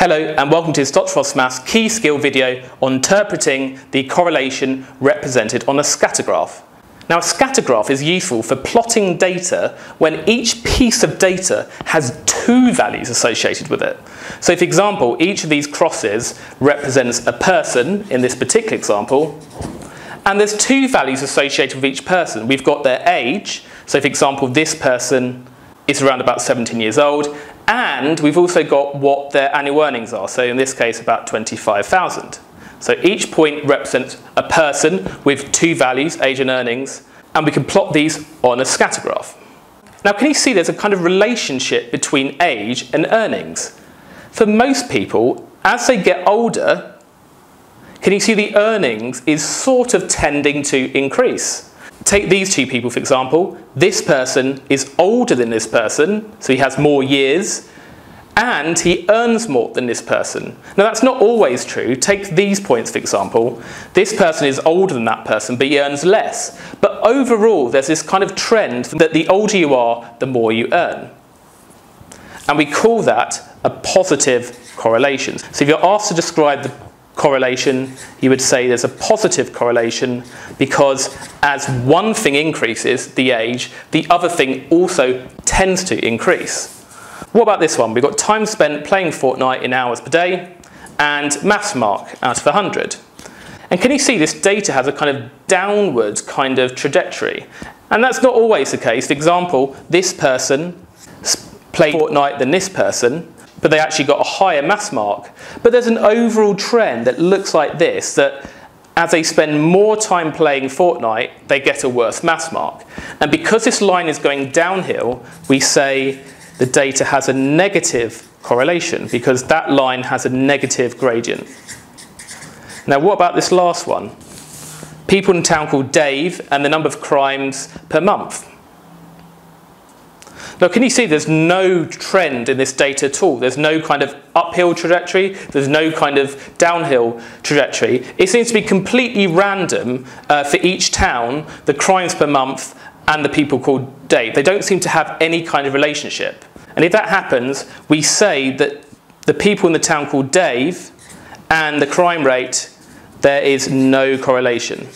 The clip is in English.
Hello and welcome to Dr. Frost Maths key skill video on interpreting the correlation represented on a scatter graph. Now a scatter graph is useful for plotting data when each piece of data has two values associated with it. So for example, each of these crosses represents a person in this particular example and there's two values associated with each person. We've got their age, so for example this person is around about 17 years old and we've also got what their annual earnings are. So in this case, about 25,000. So each point represents a person with two values, age and earnings, and we can plot these on a scatter graph. Now, can you see there's a kind of relationship between age and earnings? For most people, as they get older, can you see the earnings is sort of tending to increase? Take these two people, for example. This person is older than this person, so he has more years, and he earns more than this person. Now, that's not always true. Take these points, for example. This person is older than that person, but he earns less. But overall, there's this kind of trend that the older you are, the more you earn. And we call that a positive correlation. So if you're asked to describe the correlation, you would say there's a positive correlation because as one thing increases, the age, the other thing also tends to increase. What about this one? We've got time spent playing Fortnite in hours per day and maths mark out of 100. And can you see this data has a kind of downward kind of trajectory? And that's not always the case. For example, this person played Fortnite than this person, but they actually got a higher mass mark. But there's an overall trend that looks like this, that as they spend more time playing Fortnite, they get a worse mass mark. And because this line is going downhill, we say the data has a negative correlation because that line has a negative gradient. Now what about this last one? People in town called Dave and the number of crimes per month. Now, can you see there's no trend in this data at all? There's no kind of uphill trajectory, there's no kind of downhill trajectory. It seems to be completely random uh, for each town, the crimes per month and the people called Dave. They don't seem to have any kind of relationship. And if that happens, we say that the people in the town called Dave and the crime rate, there is no correlation.